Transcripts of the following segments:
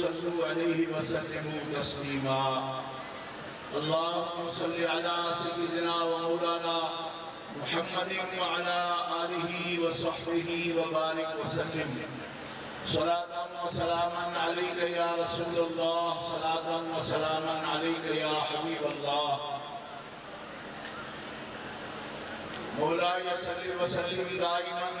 सल्लु अलैहि वसल्लिमु तस्लीमा अल्लाहुम्मा सल्लि अला सय्यिदिना व मौलाना मुहम्मदिन व अला आलिहि व सहबिहि व बारिक व सल्लिम सलातन व सलामन अलैका या रसूलल्लाह सलातन व सलामन अलैका या हबीबल्लाह मौलाय सल्लि व सल्लिम दाइमन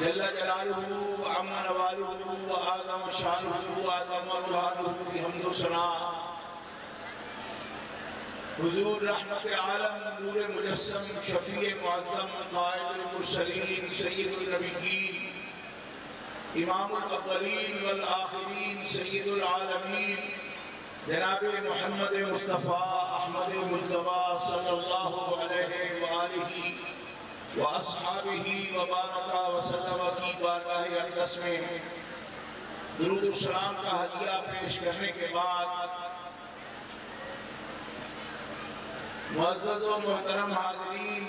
जल्ल जलालुहु अम्मा नवालुहु व आज़म शानुहु आज़म बुरहानुहु की हम्द सना। हुजूर रहमत आलम, नूर मुजस्सम शफी मुअज्जम, कायदुल मुरसलीन सय्यदुल नबिय्यीन इमामुल अव्वलीन वल आखिरीन सय्यदुल आलमीन। जनाब मोहम्मद मुस्तफ़ा अहमद मुजतबा सल्लल्लाहु अलैहि व अस्हाबिहि व बारका व सल्लम की बारगाह अक़दस में दुरूद सलाम का हदिया पेश करने के बाद मोहतरम हाज़रीन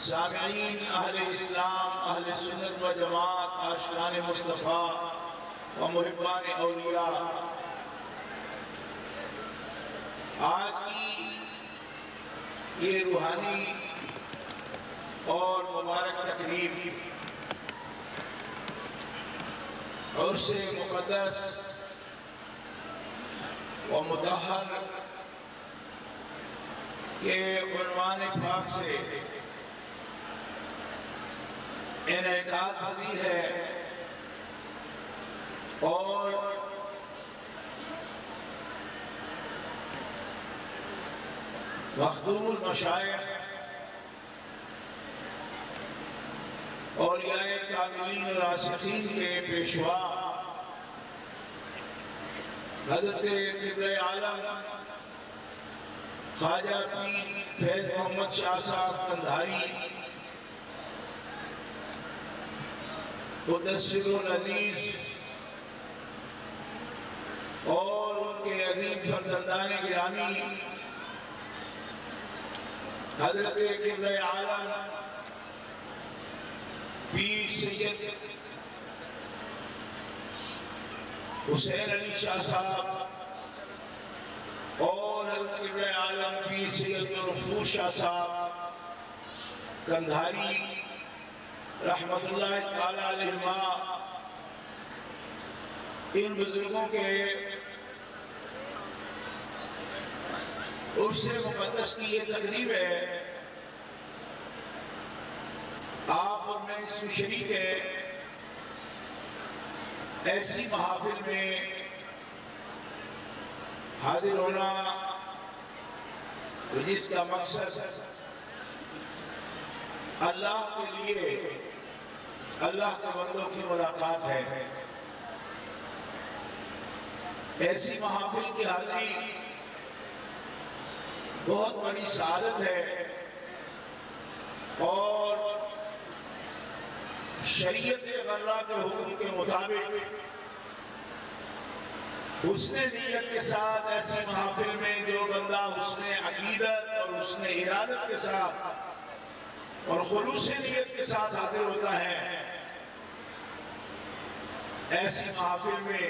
सामीन अहले इस्लाम, अहले सुन्नत व जमात, आशिकान मुस्तफ़ा व मुहिब्बान औलिया। आज की ये रूहानी और मुबारक तकरीब और से मुकदस व मुतहर। के उनवान पाक से इनका हाजिर है। और मखदूम मशाइ और कामिलीन के पेशवा। हज़रत आलम, ख्वाजा फैज मोहम्मद शाह साहब कंधारी अज़ीज़, और उनके अजीम फरजंदान गिरामी, हज़रत आलम पीर सैयद हुसैन अली शाह साहब और आलम पीर सैयद शाह साहब कंधारी रहमतुल्लाह इन बुज़ुर्गों के उससे मुकदस की ये तकरीब है आप और मैं इसमें शरीक है ऐसी महाफिल में हाजिर होना जिसका मकसद अल्लाह के लिए अल्लाह के बंदों की मुलाकात है। ऐसी महाफिल की हाजिरी बहुत बड़ी शहादत है और शरीयत गर्रा के हुक्म के मुताबिक उसने नीयत के साथ ऐसी महफिल में जो बंदा उसने अकीदत और उसने इरादत के साथ और खलूस नीयत के साथ हाजिर होता है, ऐसी महफिल में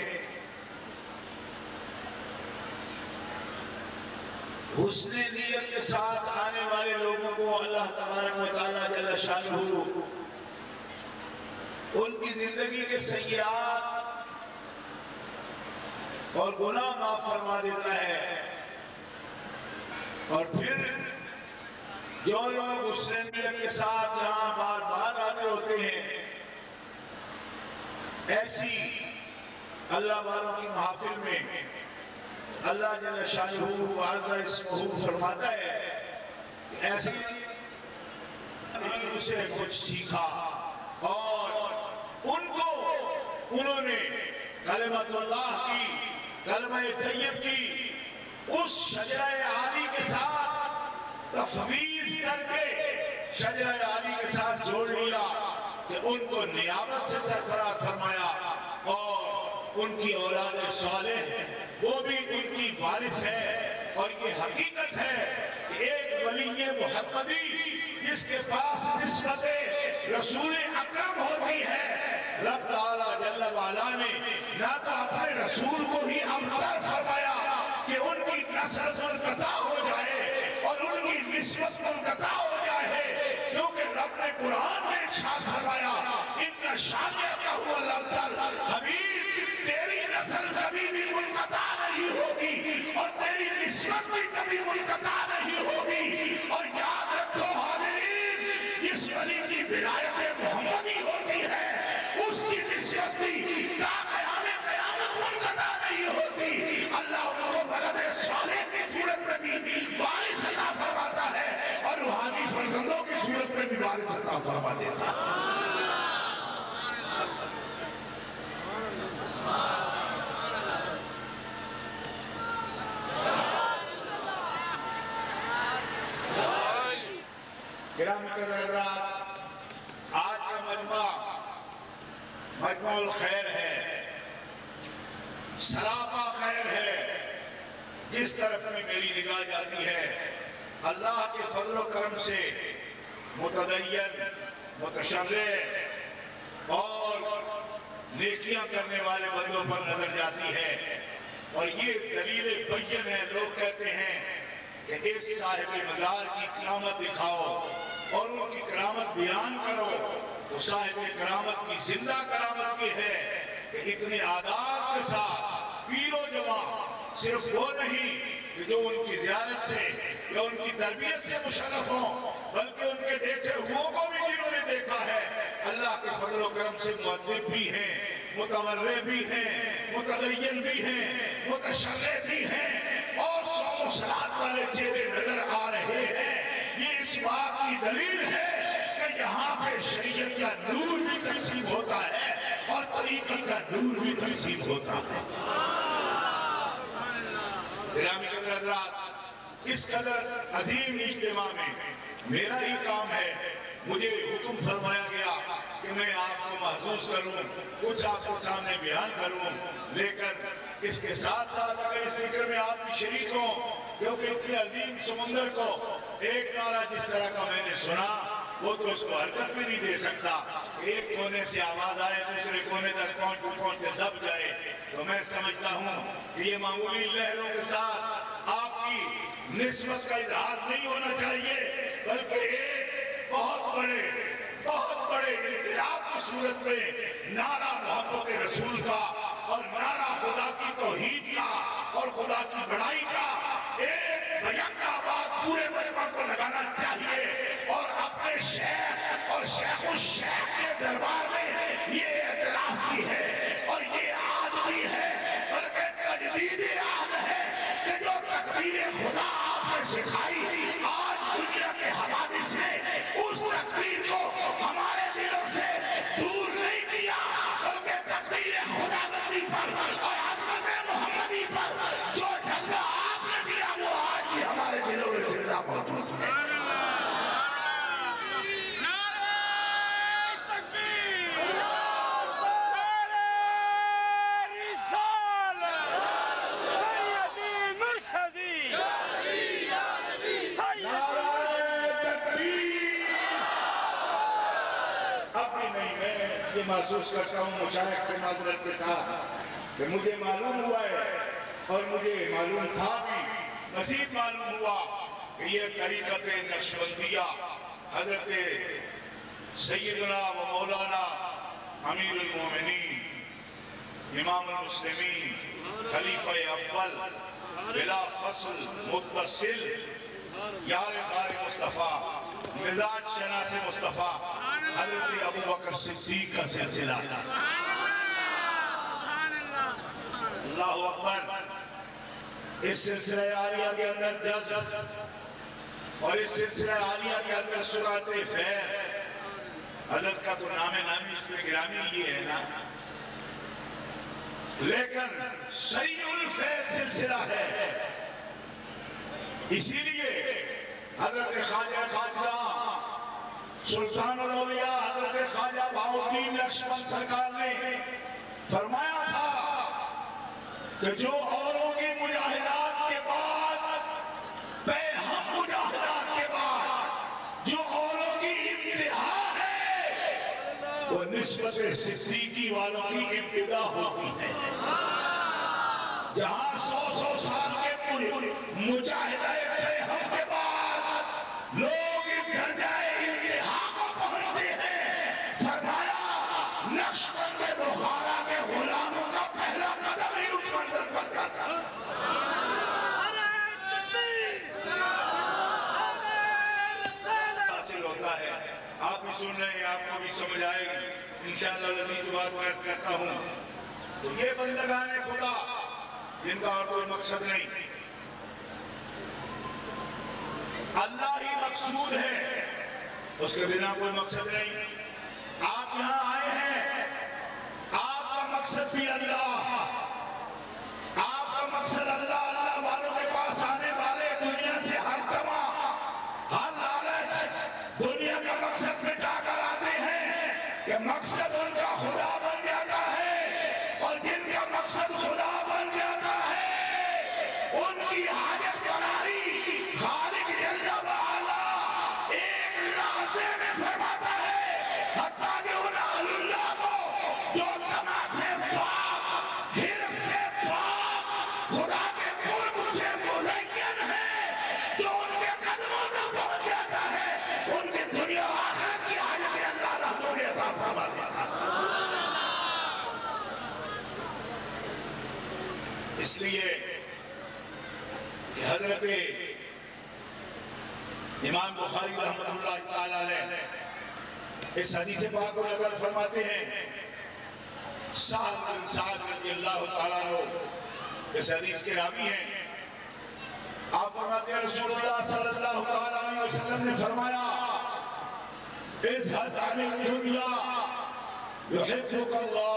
हुस्न नीयत के साथ आने वाले लोगों को अल्लाह तबारक शाहू उनकी ज़िंदगी के सयात और गुनाह माफ़ फरमा देता है। और फिर जो लोग हुसैनियत के साथ यहाँ बार बार हाजिर होते हैं, ऐसी अल्लाह वालों की महफिल में अल्लाह जल शाहू फरमाता है ऐसे उसे कुछ सीखा और उनको उन्होंने कलमतुल्लाह की, कलम तैयब की, उस शजरा आली के साथ तफवीज करके शजरा आली के साथ जोड़ लिया कि उनको नियामत से सरफराज फरमाया और उनकी औलाद साले वो भी उनकी बारिश है और ये हकीकत है कि एक वली मोहम्मदी जिसके पास नस्बत रसूल अकरम होती है। रब ताला वाला ने ना तो अपने रसूल को ही अमतर फरमाया कि उनकी नस्ल मुनकता हो जाए और उनकी निस्बत मुनकता हो जाए। क्योंकि रब ने कुरान में शान फरमाया इनका शान का हुआ लफ्तर हबीब तेरी नस्ल कभी भी मुनकता नहीं होगी और तेरी निस्बत भी कभी मुनकता नहीं होगी। और याद रखो अता फरमा देता। आज का मजमा मजमुल खैर है। सरापा खैर है, जिस तरफ़ में मेरी निगाह जाती है, अल्लाह के फजल करम से मुतदयन मुतशर और नेकियाँ करने वाले बंदों पर नज़र जाती है। और ये दलील बैन है, लोग कहते हैं कि इस साहिब मजार की करामत दिखाओ और उनकी करामत बयान करो। तो साहिब करामत की ज़िंदा करामत ये है कि इतने आदाब के साथ पीरो जवान सिर्फ़ वो नहीं कि जो उनकी जियारत से या उनकी तरबियत से मुशरफ हो, बल्कि उनके देखे हुओं को भी जिन्होंने देखा है, अल्लाह के फजल करम से मुद्दब भी हैं, मुतवर्रे भी हैं मुतदयन भी हैं, मुतशर्रे भी हैं, और सौ सलात वाले चेहरे नज़र आ रहे हैं। ये इस बात की दलील है कि यहाँ पे शरीयत का नूर भी तकसीम होता है और तरीकत का नूर भी तकसीम होता है। इस कदर अजीम इज्तिमा में मेरा ही काम है, मुझे हुक्म फरमाया गया कि मैं आपको महसूस करूँ, कुछ आपके सामने बयान करूँ। लेकर इसके साथ साथ अगर इस ज़िक्र में आपकी शरीक हो, क्योंकि इतने अजीम समुंदर को एक नारा जिस तरह का मैंने सुना वो तो उसको हरकत में नहीं दे सकता। एक कोने से आवाज़ आए, दूसरे कोने तक पहुँचते पहुँचते दब जाए। तो मैं समझता हूँ कि ये मामूली लहरों के साथ आपकी निस्बत का इजहार नहीं होना चाहिए, बल्कि एक बहुत बड़े बहुत बड़े इतराब की सूरत में नारा मोहब्बत रसूल का और नारा खुदा की तोहीद का और खुदा की बड़ाई का एक भयंकर बात पूरे मजमा को लगाना चाहिए। उस तकबीर महसूस करता हूँ मुशायक से माजरत के साथ। कि मुझे मालूम हुआ है, और मुझे मालूम था भी मजीद मालूम हुआ कि ये तरीक़त नक्शबंदिया, हज़रत सैदना व मौलाना अमीर इमाम मुस्लिमीन, खलीफा अव्वल, बिला फ़सल मुतसिल यार मुस्तफ़ा, मिजाज शना से मुस्तफ़ा। हज़रत अबू बकर सिद्दीक का सिलसिला। अल्लाह अकबर, इस सिलसिला आलिया के अंदर जज और इस सिलसिला आलिया के अंदर सुरात फैज। हज़रत का तो नाम नामी, इसमें गिरामी ये है ना। लेकिन सही फैज सिलसिला है। इसीलिए हज़रत ख्वाजा खाजा सुल्तान लक्ष्मण सरकार ने फरमाया था कि जो औरों की मुजाहिदात के बाद हम मुजाहिदात के बाद जो औरों की इंतहा है, वो निस्बत सिद्दीकी वालों की इब्तदा होती है। जहाँ सौ सौ साल के मुजाहिदा आपको जाएगी। इंशाअल्लाह नजीक बात मैं करता हूँ। तो ये बंदगान खुदा। जिनका और कोई मकसद नहीं। अल्लाह ही मकसूद है। उसके बिना कोई मकसद नहीं। आप यहाँ आए हैं। आपका मकसद भी अल्लाह। बुखारी इस हदीस पाक को नकल फरमाते हैं रज़ी अल्लाह इस हदीस के रावी हैं। आप फरमाते हैं, रसूलुल्लाह सल्लल्लाहु अलैहि वसल्लम ने फरमाया इस दुनिया अल्लाह,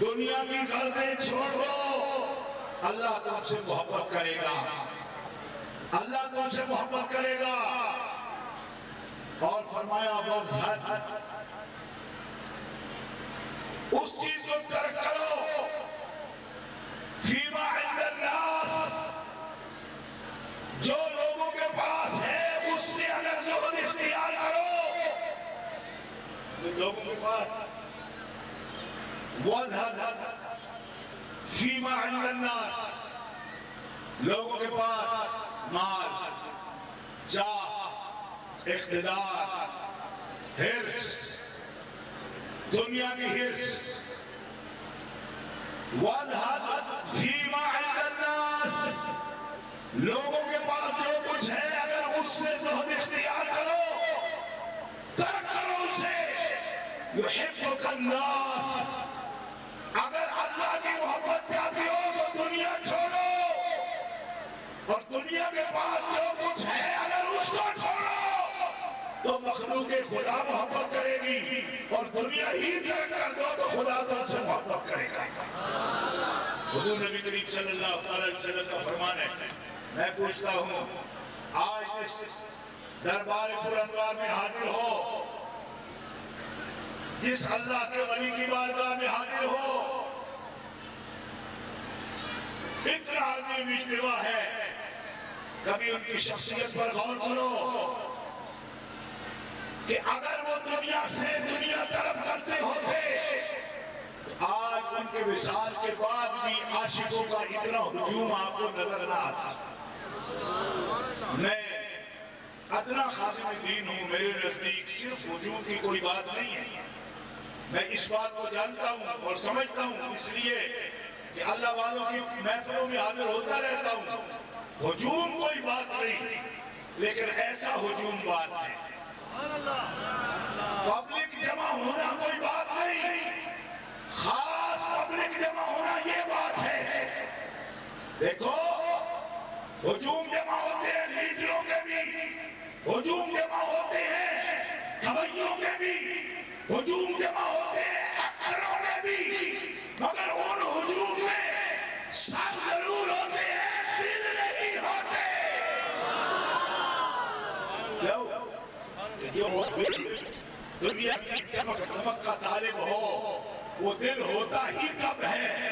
दुनिया की गर्दें छोड़ दो, अल्लाह तुमसे मोहब्बत करेगा। अल्लाह तुमसे मोहब्बत करेगा। और फरमाया, बस उस चीज़ को तर्क करो। फीमा जो लोगों के पास है, उससे अगर जोहद इख्तियार करो लोगों के पास फीमा इंदन्नास लोगों के पास माल जा इख्तदार हिर्स दुनिया की हिर्स लोगों के पास जो कुछ है अगर उससे जोहद इख्तियार करो तर्क करो उसे अगर अल्लाह की मोहब्बत चाहती हो और दुनिया के पास जो कुछ है, अगर उसको छोड़ो तो मखलूक खुदा मोहब्बत करेगी। और दुनिया ही तरक कर दो तो खुदा तुमसे मोहब्बत करेगा। का फरमान है, मैं पूछता हूँ, आज इस दरबार पुरनवार में हाजिर हो, जिस अल्लाह के वली की बारगाह में हाजिर हो, इतना आदमी इज्तिमा है। कभी उनकी शख्सियत पर गौर करो कि अगर वो दुनिया से दुनिया तरफ़ करते होते, आज उनके विशाल के बाद भी आशिकों का इतना हजूम आपको नज़र ना आता। मैं अदना खातिम दीन हूँ, मेरे नज़दीक सिर्फ़ हजूम की कोई बात नहीं है। मैं इस बात को जानता हूँ और समझता हूँ, इसलिए कि अल्लाह वालों की महफिलों में हाजिर होता रहता हूँ। हजूम कोई बात नहीं, लेकिन ऐसा हजूम बात है। पब्लिक जमा होना कोई बात नहीं, खास पब्लिक जमा होना ये बात है। देखो, हजूम जमा होते हैं लीडरों के भी, हजूम जमा होते हैं खबैयों के भी, हजूम जमा होते हैं के भी, मगर उन हजूम में सब ज़रूर होते हैं दिल नहीं होते जो दुनिया की चमक चमक का तालिब हो। वो दिल होता ही कब है?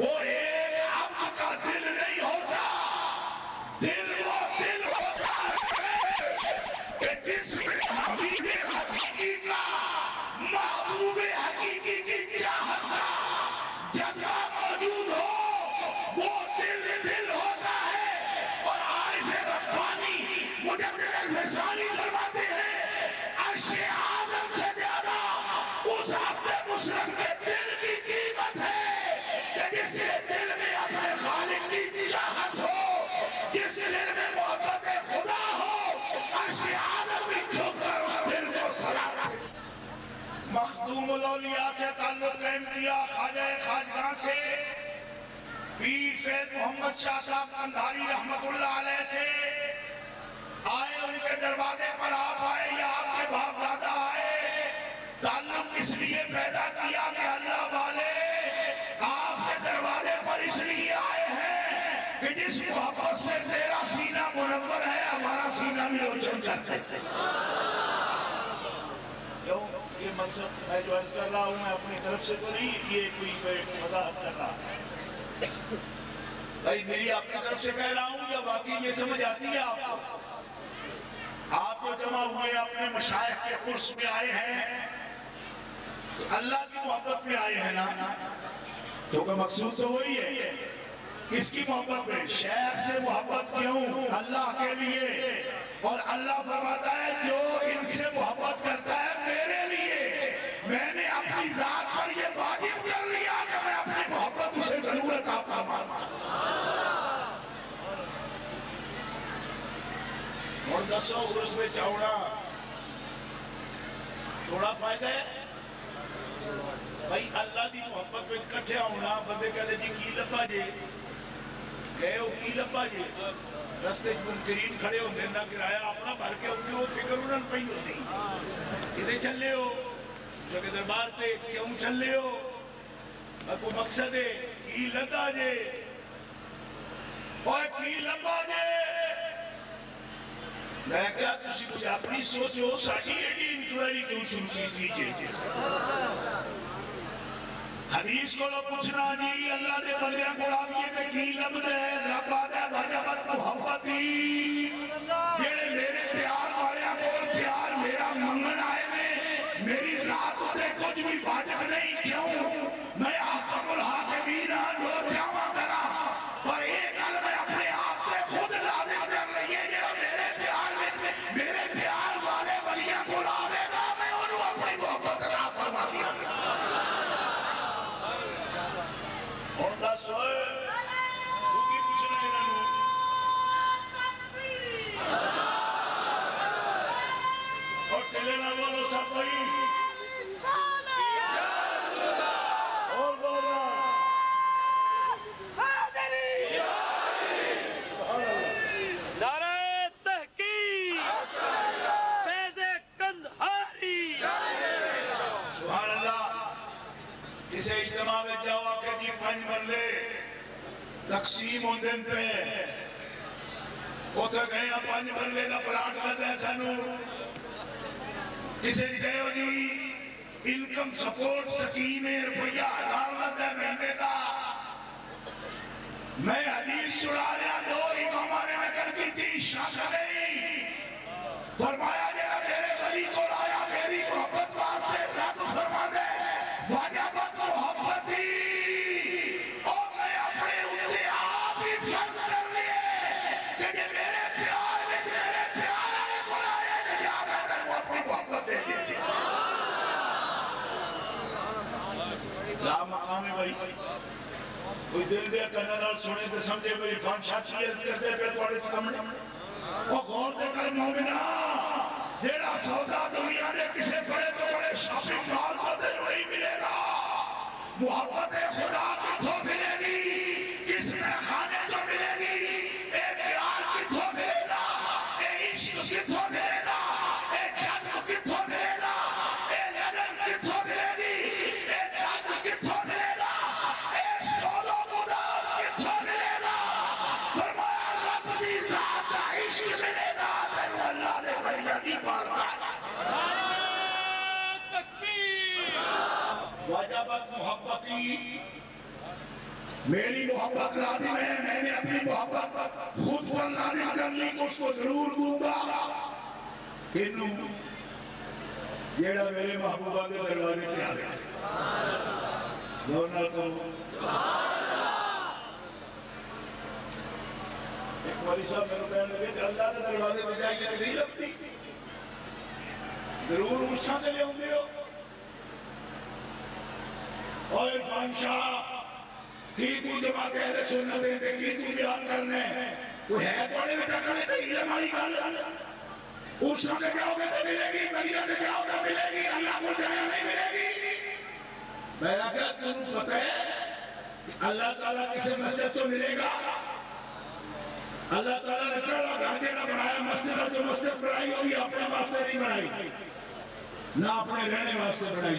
वो एक आपका दिल नहीं होता। दिल जिसमें हबीबे हकीकी ताल्लुक कायम किया ख्वाजा खाजगा से, पीर फैज मोहम्मद शाह साहब कंधारी अलैह से, आए उनके दरवाजे पर आप आए, या आपके बाप दादा आए। ताल्लुक इसलिए पैदा किया कि अल्लाह वाले आपके दरवाजे पर इसलिए आए हैं कि जिस मोहब्बत से तेरा सीना मुनव्वर है, हमारा सीना भी रोशन करते क्यों ये मकसद मैं जो अर्ज़ कर रहा हूँ, मैं अपनी तरफ़ से तो नहीं, ये कोई वजाहत कर रहा। भाई, मेरी अपनी तरफ़ से कह रहा हूँ, या बाकी ये समझ आती है आपको? आप जो जमा हुए अपने मशाइख के कुर्स में आए हैं तो अल्लाह की मोहब्बत में आए हैं ना? तो का मकसूद तो वही है। किसकी मोहब्बत में? शहर से मोहब्बत क्यों? अल्लाह के लिए। और अल्लाह फरमाता है, जो इनसे मोहब्बत करता है, मेरे मैंने अपनी जात पर ये वाजिब कर लिया कि मैं अपनी मोहब्बत उसे ज़रूरत आप और दसो उर्स में चावड़ा। थोड़ा फ़ायदा है? भाई, अल्लाह की मोहब्बत में इकट्ठे होना, बंदे कहते जी, की लब्भा जे? गए की लब्भा जे? रस्ते च खड़े होंगे, ना किराया अपना भर के आਉਂਦੇ वो फ़िक्र उन्होंने पई होती किते चले हो? दरबार क्यों चले हो। मकसद है की जे। की लब्भा जे। मैं क्या तुसी कुछ अपनी सोचो साडी एडी इंक्वायरी क्यों शुरू की थी जे? हदीस को पूछना जी अल्लाह दे बंदे को ते है? रब आदा वजबत मोहब्बती। जेड़े मेरे प्यार कोल प्यार मेरा मंगण आए ने मेरी जात ते कुछ भी वाजिब नहीं क्यों Williamson. दिल दे कन्ना नाल सुने ते समझे कोई इरफान शाह की अर्ज़ करदे पे तोड़े सामने ओ गौर ते कर मोमिना जेड़ा सौदा दुनिया ने किसे बड़े तो बड़े शॉपिंग मॉल तो तेरे नहीं मिलेगा खुदा मेरी मोहब्बत लाजिम है, मैंने अपनी मोहब्बत खुद पर लाजिम कर ली तो उसको ज़रूर दूँगा। जेड़ा मेरे महबूबा के दरबारे ते आ गया कहो एक वाली अल्लाह के दरबारे ज़रूर उषा ते ले और इरफान शाह की तू जमा कह रहे सुन्नत है की तू बयान करने कोई है थोड़े में अकल है इलम वाली गल उस समय जाओगे तो मिलेगी बलिया से जाओगे मिलेगी, अल्लाह को जाया नहीं मिलेगी। मैं क्या तेन पता है कि अल्लाह ताला किसे मस्जिद तो मिलेगा। अल्लाह ताला ने पहला घर जेड़ा बनाया, मस्जिद जो मस्जिद बनाई होगी अपने वास्ते नहीं बनाई। ना अपने रहने वास्ते बनाई।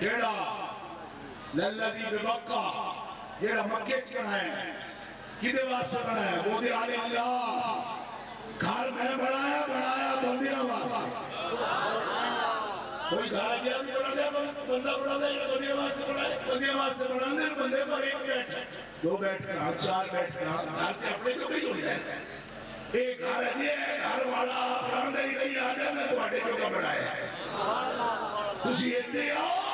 केड़ा लल्लदी बक्का जेड़ा मक्के च बनाया किदे वास्ते बनाया वो दे आले अल्लाह, घर मैं बनाया बनाया, बंदियाँ वास्ते। कोई घर गया भी बना दिया बंदा बना दिया या बंदियाँ वास्ते बनाया बंदियाँ वास्ते बनाने, बंदे पर एक बैठ। दो बैठ कर, चार बैठ कर, घर के अपने तो नहीं होते एक घर है, घर वाला प्राण नहीं नहीं आ जाए, मैं तुम्हारे जो का बनाया है। तुसी इतने आओ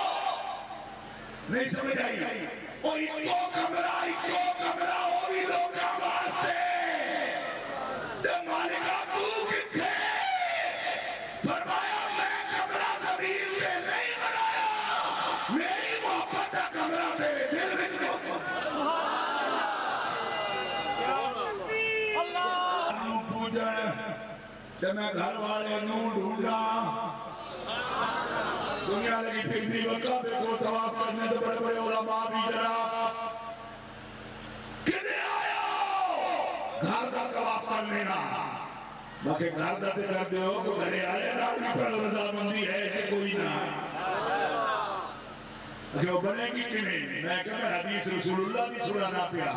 नहीं समझ आई। और इको कमरा इको कमरा और भी लोग का वास्ते मालिका तू किथे? फरमाया मैं कमरा ज़मीन पे नहीं बनाया। मेरी मोहब्बत का कमरा तेरे दिल में पूजन मैं घर वाले नू ढूंढा निकाल की फिक्री व काबे को तवाफ करने तो बड़े बड़े उलमा भी जनाब किने आया घर का तवाफ कर लेना बाकी घर का ते कर हो को घरे आले नाल भी पर रजामंदी है कि कोई ना। क्यों बनेगी किने मैं कह हदीस रसूलुल्लाह दी सुनाना पिया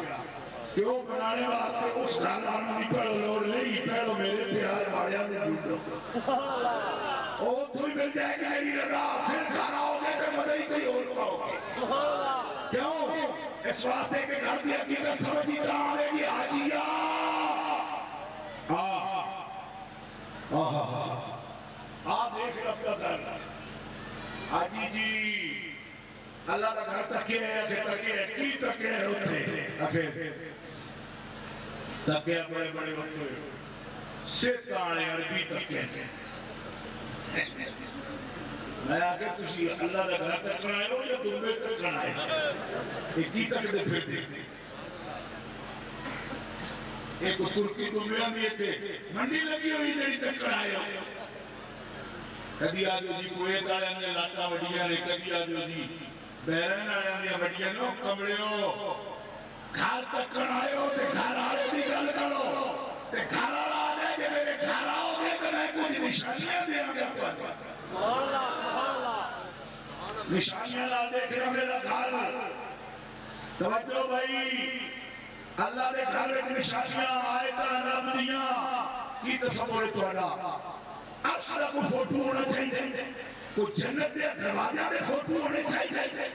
क्यों बनाने वास्ते उस घर आने की पहलो लोड़ नहीं पहलो मेरे प्यार वाले ने ढूंढो सुभान अल्लाह और तू ही मिल जाएगा मेरी रजा फिर खाना होगा तो मदद ही कोई और का होगा क्यों? इस वास्ते के घर की हकीकत समझ ही ना आएगी हाजिया हाँ। हाँ। आप देख रखता दर हाजी जी, अल्लाह का घर तके है अखे तके है। की तके है उठे? अखे तके बड़े बड़े वक्त सिर काले अरबी तके हैं। हो या दुबई तक आए एक ही तक दे फिर दे। एक तुर्की दुनिया में थे, मंडी लगी हुई जेडी तक आए हो कभी आ जाओ जी कुएत वाले ने लाटा वडिया ने, कभी आ जाओ जी बैरन वाले ने वडिया नो कमड़ियो घर तक आए हो ते घर वाले भी गल करो। ते घर वाला आ जाए जे मेरे घर आओगे तो मैं कुछ निशानियाँ देंगे आपको निशानियाँ ला देखना मेरा घर तवज्जो भाई अल्लाह दे घर विच निशानियाँ आयतां रब दियाँ की तुम्हारा अर्श दा कोई फ़ोटो होना चाहिए कोई जन्नत दे दरवाज़ा दे फ़ोटो होने चाहिए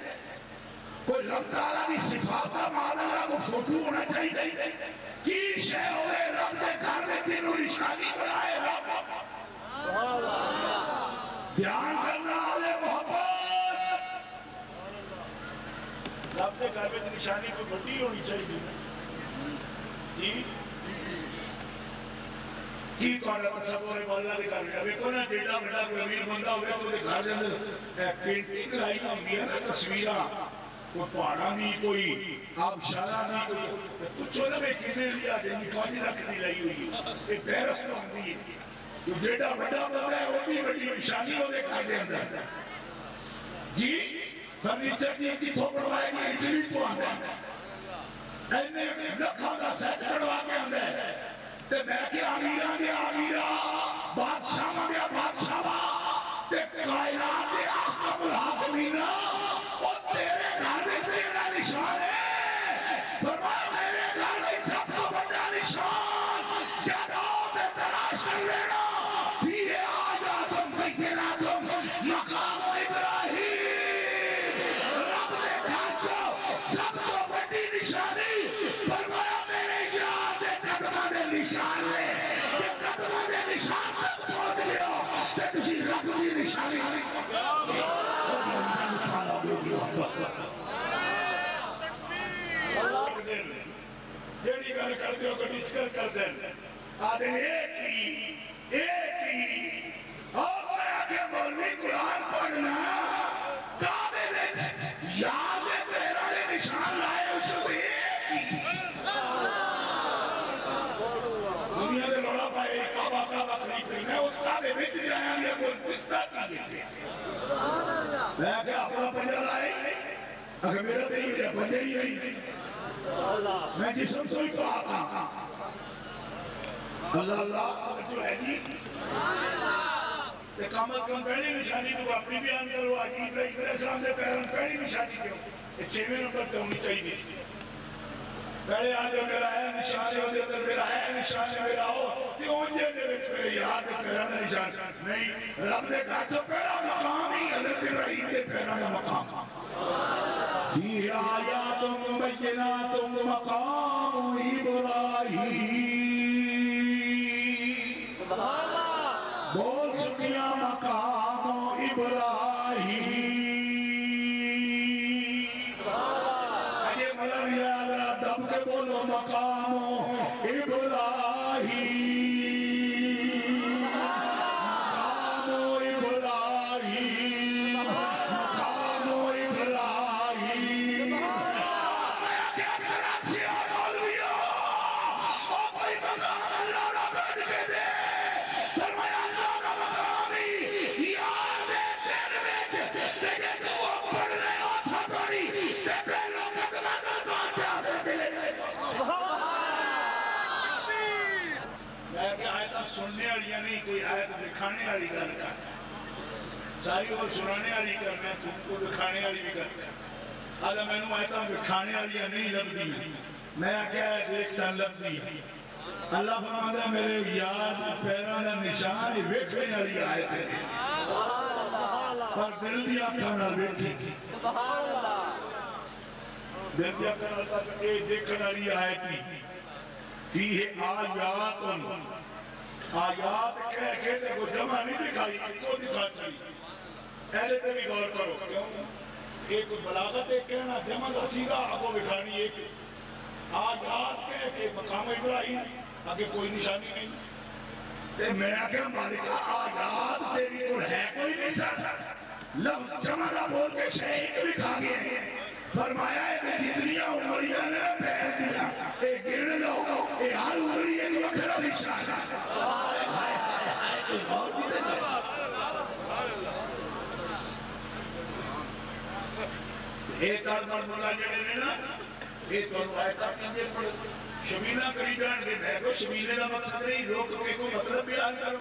कोई रब ताला की सिफात का मालूम को फ़ोटो होना चाहिए की शय होवे रब के घर में तेनू निशानी बनाए रब ध्यान करना आले मोहब्बत रब के घर में निशानी कोई बड़ी होनी चाहिए जी की ਤੁਹਾਡਾ ਤਸੱਵੁਰ ਹੈ ਮੌਲਾ ਦੇ ਘਰ ਵਿੱਚ ਵੇਖੋ ਨਾ ਜਿਹੜਾ ਵੱਡਾ ਕੋਈ ਅਮੀਰ ਬੰਦਾ ਹੋਵੇ ਉਹਦੇ ਘਰ ਦੇ ਅੰਦਰ ਪੇਂਟਿੰਗ ਲਾਈ ਹੁੰਦੀ ਹੈ ਨਾ ਤਸਵੀਰਾਂ पहाड़ा नहीं कोई आबशारा नहीं कोई। पूछो ना भाई किने लिया देनी काजी रख दी लाई हुई ये बहस बनती है? जो जेड़ा बड़ा बंदा है, वो भी बड़ी निशानी वाले काजे अंदर जी, फर्नीचर की किथों बनवाएँगे इटली तो आंदा ऐने लखा का सेट बनवा के आंदा ते मैं के अमीरा दे अमीरा बादशाह दे बादशाह ते कायनात दे अहकम हाकमीना बेटियों को डिजिटल कर दें। आदमी एक ही एक ही। और मैं आके मौलवी कुरान पढ़ना मैं क्या, अपना पंजा लाए अगर मेरा नहीं है पंजा ही नहीं। मैं जिसम सोई तो आता अल्लाह अल्लाह तो है जी ते कम अज कम पहली निशानी तो अपनी बयान करो अजीब है इब्राहिम से पैरम पहली निशानी क्यों ये छवें नंबर पे होनी चाहिए पहले आज मेरा है निशान है अंदर मेरा है निशान है मेरा हो क्यों जे मेरे मेरे यार के पैरों का निशान नहीं, रब ने कहा तो पहला मकाम ही हज़रत इब्राहिम के पैरों का मकाम तुम मजना तुम मकाम इब्राहिम। सुनाने वाली नहीं, कोई आयत दिखाने वाली गल कर। सारी वो सुनाने वाली कर मैं तुमको दिखाने वाली भी गल कर। अगर मैं आयत दिखाने वाली नहीं लगती मैं क्या देख सन लगती अल्लाह फरमाता मेरे यार पैरों का निशान वेखने वाली आयत है। पर दिल की अखा वेखी दिल की अखा देखने वाली आयत ही। फ़ी है आयात कह के ते को जमा नहीं दिखाई इनको दिखा चली पहले ते भी गौर करो, क्यों? एक बलागत एक कहना, जमा का सीधा आपको बिठानी एक। आयात कह के मकाम इब्राहिम आगे कोई निशानी नहीं। ते मैं क्या मालिका आयात तेरी को है कोई नहीं, सर। लफ्ज जमा का बोल के शहीद भी खा गए। फरमाया है जितनियाँ उमरियाँ ने पहन दिया ये गिरने लो ये हर उम्र एक वक्त हिस्सा है। ਇਹ ਤਾਂ ਮਰਮੁਲਾ ਜਿਹੜੇ ਨੇ ਨਾ ਇਹ ਤੁਹਾਨੂੰ ਆਇਤਾਂ ਕਹਿੰਦੇ ਪੜੋ ਸ਼ਮੀਨਾ ਕਰੀ ਜਾਣਗੇ ਮੈਂ ਕੋ ਸ਼ਮੀਨੇ ਦਾ ਮਕਸਦ ਨਹੀਂ ਲੋਕ ਰੋਕੇ ਕੋ ਮਤਲਬ ਬਿਆਨ ਕਰੋ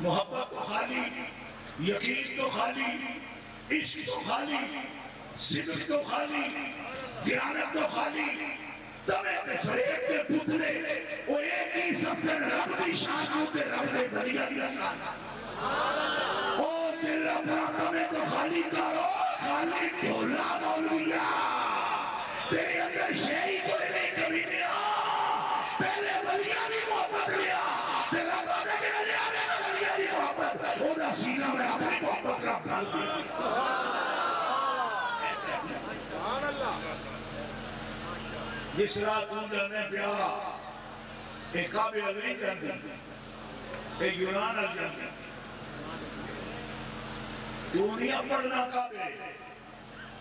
मोहब्बत तो खाली यकीन तो खाली इश्क तो खाली सिद्ध तो खाली दयानत तो खाली तवे ते फरेब दे पुतरे ओ एक ही सबसे रब दी शान ते रब दे बलिया दी शान ओ दिल तो खाली करो खाली ढोला मौलविया तेरे अंदर शेई कोई नहीं कभी नहीं पहले वलिया की मोहब्बत लिया तेरा बाबा के लिया वलिया की मोहब्बत ओदा सीना में अपनी मोहब्बत रख डाल दी जिस रात तू जाने पिया एक काबे अगली जाती एक यूनान अल जाती तू नहीं पढ़ना काबे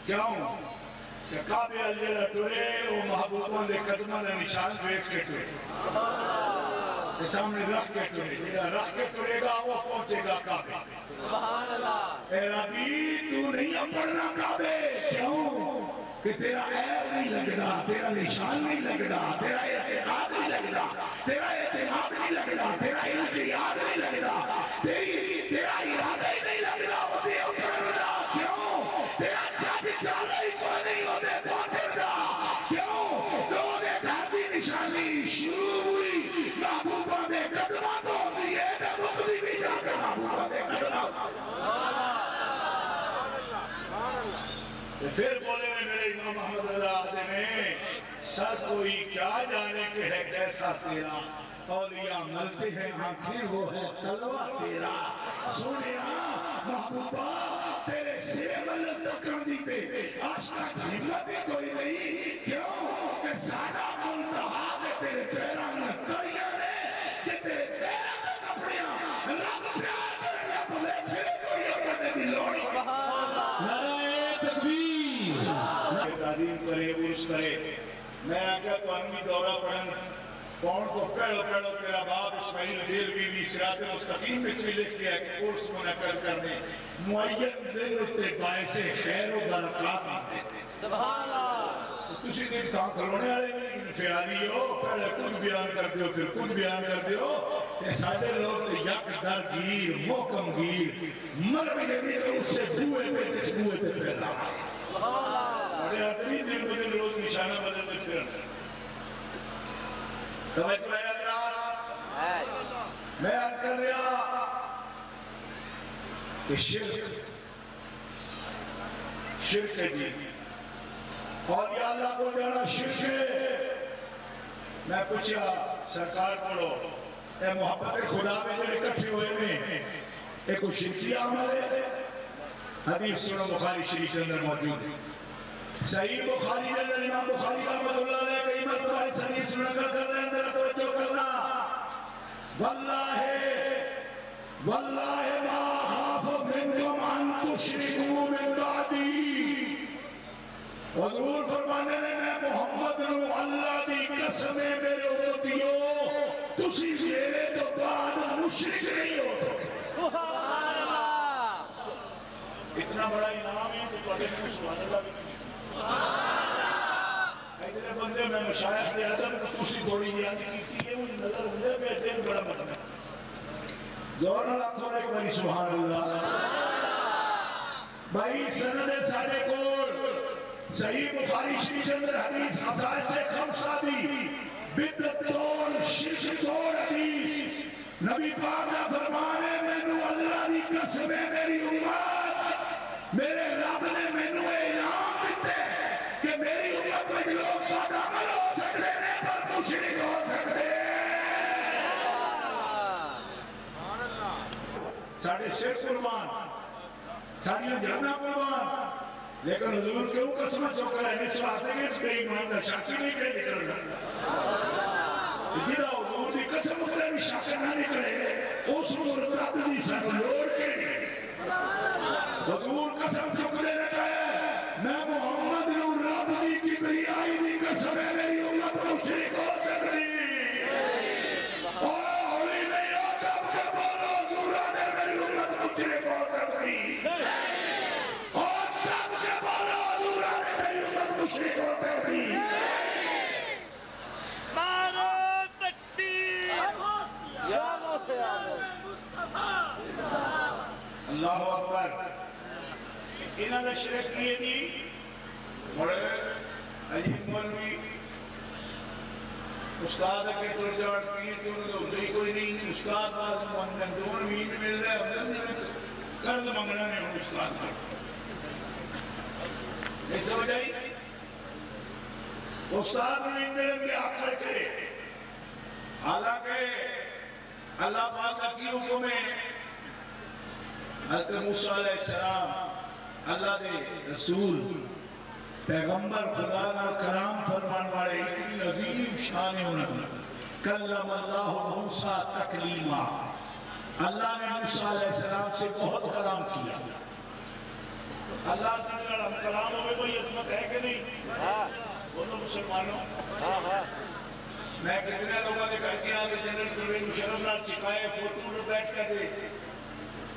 क्यों काबे अल जेड़ा टुरे वो महबूबों के कदमों के निशान देख के टुरे सामने रख के टुरे जेड़ा रख के टुरेगा वो पहुंचेगा काबे। ए रबी तू नहीं पढ़ना काबे। क्यों? कि तेरा ऐर नहीं लगना तेरा निशान नहीं लगना तेरा एहतिकाद नहीं लगना तेरा एहतिमाद नहीं लगना तेरा इल्तियाद नहीं सर कोई क्या जाने के है कैसा तेरा? औलिया मलते हैं आँखें वो है तलवा तेरा। सोने महबूबा तेरे सिर वल तकन दी ते आज तक हिम्मत ही कोई नहीं। क्यों? कि सारा मुल्तहा में तेरे पैरों में तलियाँ ने कि तेरे पैरों के कपड़ियाँ रब प्यार करने सिर कोई करने की लोड़। नहीं तालीम करे उर्स करे। मैं आख्या तुम दौरा पढ़न कौन को पढ़ो पढ़ो तेरा बाप इस्माइल देर भी भी सिरात मुस्तकीम में लिख के कि कोर्स मुनक्कद करने मुअय्यन दिन उत्ते बायसे खैर व बरकत आते सुभान अल्लाह। तुसी देख ता खलोने वाले नहीं ख्याली हो पहले कुछ बयान कर दियो फिर कुछ बयान कर दियो ये सारे लोग तो यक दर गिर मोकम गिर मर भी नहीं तो उससे बुए पे जिस बुए पे पैदा बड़े आदमी दिन ब दिन रोज निशाना बदलते फिर तवज्जो है। यार मैं अर्ज़ कर रहा। कि शिरक शिरक है जी और या अल्लाह को जाना शिरक है मैं पूछा, सरकार को ए मोहब्बत खुदा में जो इकट्ठे हुए ने एक को शिरकी हदीस सुनो बुखारी शरीफ के अंदर मौजूद है। सही बुखारी ने इमाम बुखारी का मतलब ने कई मरतबा इस हदीस नकल कर रहे हैं जरा तवज्जो करना? वल्लाह वल्लाह मा खाफु मिन जुमान तुशरिकू मिन बादी। हुजूर फरमाने ने मैं मोहम्मद नु अल्लाह दी कसम है मेरे उम्मतियो तुसी मेरे तो बाद मुशरिक नहीं हो सकते। सुभान अल्लाह। इतना बड़ा इनाम है तो तुम्हारे मुँह सुभान अल्लाह भी ਨਹੀਂ बंदे मैं मशायख दे अदब को खुशी थोड़ी जी आज की है मुझे नज़र मुझे पे दिन बड़ा मतलब ज़ोर ना लाखों एक बारी सुभान अल्लाह भाई सनद साडे कोल सही बुखारी शरीफ अंदर हदीस खसाइस से खमसा दी बिदत तोड़ शिरक तोड़ हदीस नबी पाक का फरमान है मैनू अल्लाह दी कसम है मेरी उम्मत मेरे रब ने मैनू कि मेरी उम्मत में लोग बदअमल हो सकते हैं पर मुशरिक हो सकते साढ़े शेख कुर्बान साड़ियाँ जाना कुर्बान। लेकिन हजूर क्यों कसम चौकर है इस वास्ते कि इसके ईमान का शक ही नहीं करे निकलना जिदा हजूर की कसम उसने भी शक ना निकले उस मुर्तद की सन लोड़ के। हजूर कसम चुकते ने मैं मोहम्मद कसम है मेरी उम्मत मुशरिक सकती ओ हौली नहीं दब के बोलो मेरी उम्मत मुशरिक सकती और दब के बोलो हजूर ने मेरी उम्मत मुशरिक सकती नारा तकबीर या अल्लाह अकबर। इन्हों ने शिरक किए जी। बड़े अजीब मौलवी उस्ताद अगे तुर जान पीर तो उन्हें होंगे ही कोई नहीं। उस्ताद बाद में दोन मीट मिल रहे होंगे जिन्हें कर्ज मंगना ने उस्ताद को। नहीं समझ आई? उस्ताद ने मेरे पे आकर के, हालाँकि अल्लाह पाक का की हुक्म है? हज़रत मूसा अलैहिस्सलाम, अल्लाह दे रसूल पैगंबर खुदा का कलाम फरमान वाले इतनी अजीम शान उन्होंने कल्लम अल्लाह मूसा तकलीमा। अल्लाह ने मूसा अलैहिस्सलाम से बहुत कलाम किया। अल्लाह कलाम होवे कोई अजमत है कि नहीं? बोलो मुसलमानों। मैं कितने लोगों ने घर गया कि जनरल प्रवीण शर्म चिकाए फ़ोटो में बैठ कर दे।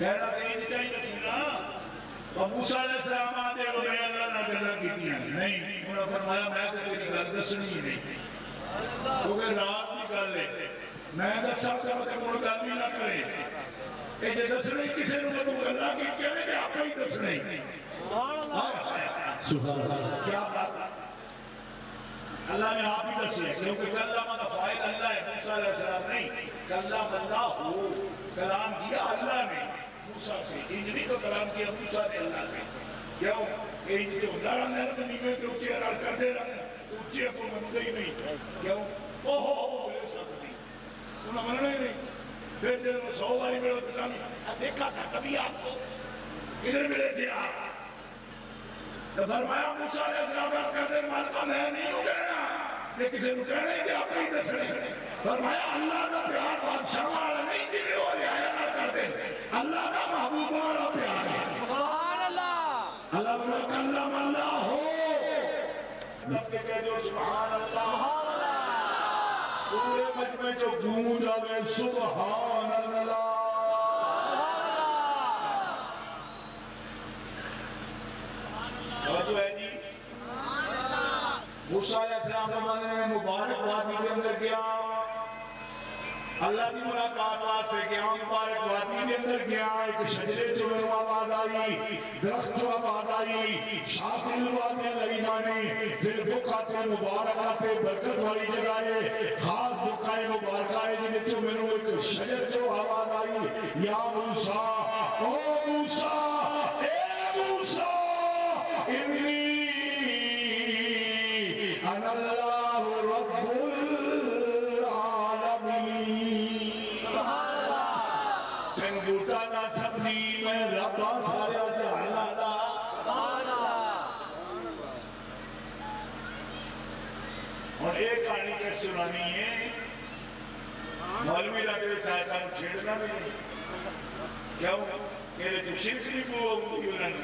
कहना कहीं नहीं चाहिए सी ना तो मूसा तो ने सलाम आते हो मैं अल्लाह ना गल्ला की नहीं उन्हें फरमाया मैं तो तेरी गल दसनी ही नहीं। क्योंकि रात की गल है। मैं दसा सब तो मुड़ गल भी ना करे। ये जे दसने किसी ने तो तू गल्ला की कहने के आपे ही दसने सुभान अल्लाह। सुभान अल्लाह क्या बात? अल्लाह ने आप ही दसे क्योंकि कल्लामा का फ़ायदा अल्लाह है मूसा अलैहि सलाम नहीं। कल्लाम अल्लाह हो कलाम किया अल्लाह ने। मूसा से इंज तो कलाम किया मूसा ने अल्लाह से। क्यों? ये इंज जो होता रहता है तो नीमे के ऊँचे अड़ करते रहते हैं ऊँचे को मनते ही नहीं। क्यों? ओहो बोले सब नहीं। उन्हें मनना ही नहीं। फिर जब सौ बारी मिलो तो कभी देखा था कभी आपको? किधर मिले थे आप तो फरमाया, मूसा अलैहिस्सलाम का देर मान का मैं नहीं हूँ कहना ये किसी को कहना ही आप ही दसने फरमाया अल्लाह का प्यार बादशाह वाला नहीं दिल और आया ना कर दे। अल्लाह का महबूब वाला प्यार है। सुभान अल्लाह अल्लाह में कल्लम अल्लाह हो। रब के कह दो सुभान अल्लाह सुभान अल्लाह पूरे मजमे जो गूंज आवे सुभान अल्लाह तो है जी मूसा अलैहिस्सलाम जमाने में मुबारक वादी के अंदर गया। अल्लाह की मुलाकात वास्ते गया मुबारक वादी के अंदर गया एक शजरे चो मेनू आवाज़ आई दरख्त चो आवाज़ आई शाकिल वादी लई माने फिर बुखाते मुबारक आते, बरकत वाली जगह है, खास बुखाए मुबारक आए, जिन्हें चो मेनू एक शजर चो आवाज़ आई या मूसा, ओ मूसा, ए मूसा, इन्नी अनल्लाहु सुनानी है। मौलवी लगते साहब छेड़ना भी नहीं। क्यों? मेरे जो शिरक को होती उन्होंने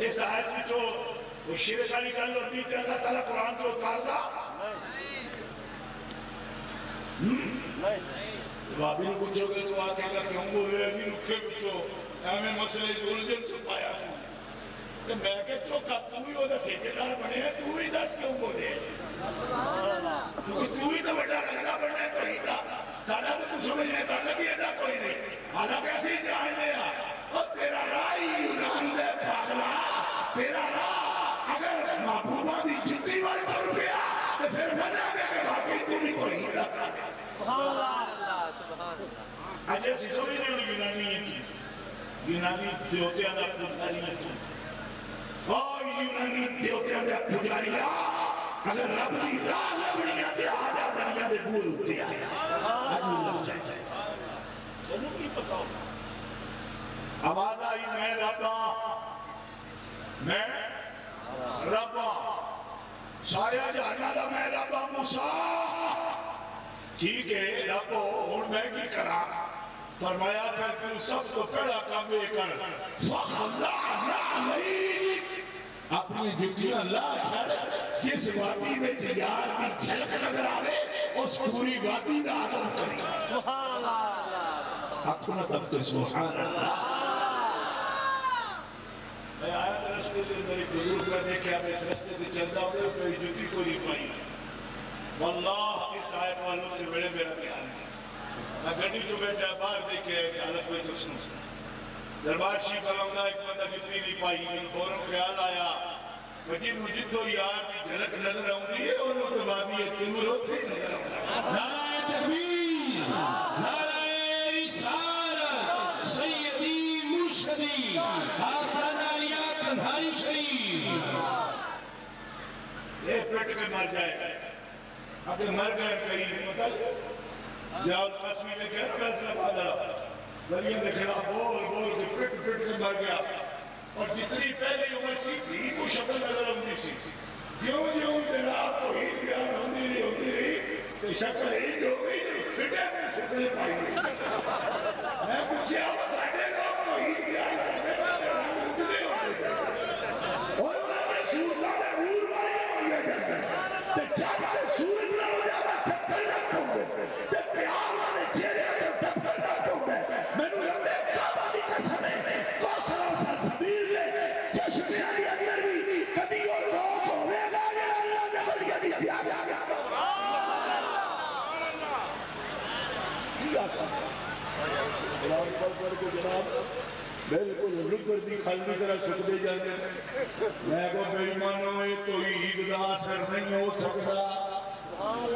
जे साहब की तो वो शिरक वाली गल होती तो अल्लाह ताला कुरान को उतारदा भाभी ने पूछोगे तो आकेगा क्यों बोले अभी रुखे पूछो। एवं मसले उलझन च पाया तू ਤੇ ਮੈਂ ਕਿਹਾ ਝੋਕਾ ਤੂੰ ਹੀ ਉਹਦਾ ਠੇਕੇਦਾਰ ਬਣਿਆ ਤੂੰ ਹੀ ਦੱਸ ਕਿਉਂ ਬੋਲੇ ਕਿਉਂਕਿ ਤੂੰ ਹੀ ਤਾਂ ਵੱਡਾ ਲੱਗਣਾ ਬਣਿਆ ਕੋਈ ਦਾ ਸਾਡਾ ਤਾਂ ਤੂੰ ਸਮਝਨੇ ਤਾਂ ਲੱਗੀ ਐਡਾ ਕੋਈ ਨਹੀਂ ਹਾਲਾਂਕਿ ਅਸੀਂ ਜਾਣਦੇ ਆ ਉਹ ਤੇਰਾ ਰਾਹ ਹੀ ਯੂਨਾਨ ਦੇ ਪਾਗਲਾ ਤੇਰਾ ਰਾਹ ਅਗਰ ਮਹਬੂਬਾ ਦੀ ਜਿੱਤੀ ਵਾਲ ਪਰ ਗਿਆ ਤੇ ਫਿਰ ਮੰਨਾਂਗੇ ਕਿ ਵਾਕਈ ਤੂੰ ਵੀ ਕੋਈ ਦਾ ਸੁਭਾਨ ਅੱਲਾਹ ਸੁਭਾਨ ਅੱਲਾਹ ਅੱਜ ਅਸੀਂ ਸਮਝਦੇ ਹਾਂ ਯੂਨਾਨੀ ਯੂਨਾਨੀ ਦੇਵਤਿਆਂ ਦਾ ਪੁੱਤ ਨਹੀਂ ਹੈ आवाज़ आई मैं रबा मैं रबा सारे जहाना का मैं रबा मूसा ठीक है रबो हूँ मैं की करा फरमाया कर तू सबको पहला काम ये कर। फखला ना नहीं अपनी जुतियाँ ला छड़ जिस वादी में यार की झलक नज़र आवे उस पूरी वादी का आदम करी। सुभान अल्लाह। आँखों ना दब के सुभान अल्लाह। मैं आया था रास्ते से मेरे बुज़ुर्ग ने देखा मैं इस रास्ते से चलता हूँ मेरी जूती को नहीं पाई। वल्लाह इस आयत वालों से बड़े मेरा ख्याल है मैं गड्डी जो बैठा बाहर देखे इस हालत में तो सुन। दरबार श्री कलम का एक बंदा जुत्ती नहीं पाई फ़ौरन ख्याल आया। जिन्होंने जितों यार की झलक नज़र आती है उन्होंने तो बाबी है दूर उसे नहीं आता नारायण तकबीर नारायण इशार सैयदी मुर्शदी आस्ताना रिया कंधारी शरीफ। ये पेट में मर जाएगा अगर तो मर गए करीब मतलब जाओ कश्मीर में क्या फैसला बदला वलियों के खिलाफ बोल बोल के पिट पिट के मर गया। और जितनी पहले उम्र सी थी, वो शक्ल नज़र आती सी ज्यों ज्यों तेरा तो ही ज्ञान होती रही होती रही तो शक्ल ही जो गई फिटे में सुतले पाई मैं पूछे अब साढ़े लोग तो ही ज्ञान करते होते होते और उन्होंने सूरत ने भूल वाली होनी है ते जब ते सूरज नालों ज़्यादा चक्कर ना पौंदे ते प्यार वाले चेहरे ते टक्कर ना पौंदे मैनू रब्बे काबा दी कसम है कौसर और सलसबील ने चश्मे वाली अंदर भी कदी और रोक होवेगा जेड़ा अल्लाह दे वलिया दी प्यार आ गया नहीं आता को जनाब बिल्कुल रुकर दी खाली तरह सुखते जाते मैं को बेईमानो तो ये तो ईद का असर नहीं हो सकता।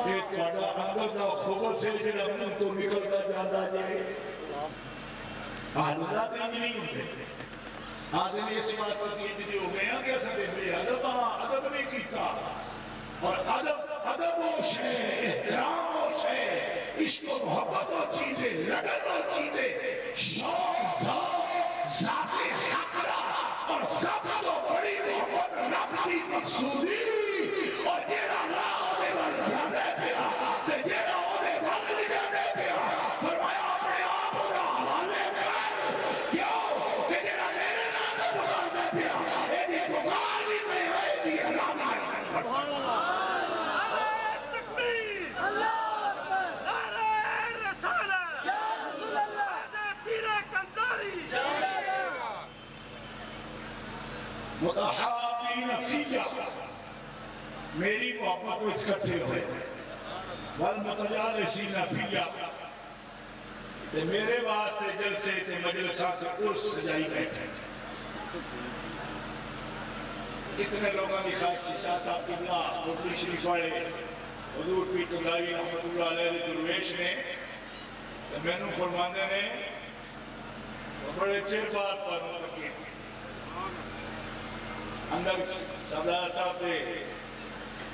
ये थोड़ा अंदर का खुबस है जरा मुँह तो निकलता जाता जाए हालात ही नहीं होते आदि ने इस बात पर जीतने हो गया कि असर बेअदब अदब ने किया और अदब अदब वो शे एहतराम इश्क मोहब्बत और चीज़ें लगन और चीज़ें शौक ज़ाते और सब तो बड़ी मोहब्बत रब की मकसूदी और जेड़ा अल्लाह दे वल जाने पिया ते जेड़ा ओदे वल नहीं जाने पिया फरमाया अपने आप दा हवाले कर क्यों कि जेड़ा मेरे नाम दा पुकारदा पिया एदी पुकार भी मैं है दी अल्लाह नाल मुतहाबीन फिया मोहब्बत में इकट्ठे हुए वल मुतजालिसीन फिया ते मेरे वास्ते जलसे ते मजलिसा से उर्स सजाई बैठे। कितने लोगों की ख्वाहिश शाह साहब किबला कोटली शरीफ वाले हजूर पी कंदारी रहमतुल्लाह अलैह दे दुर्वेश ने, ते मैनू फरमांदे ने बड़े चिर बाद पर अंदर सरदार साहब से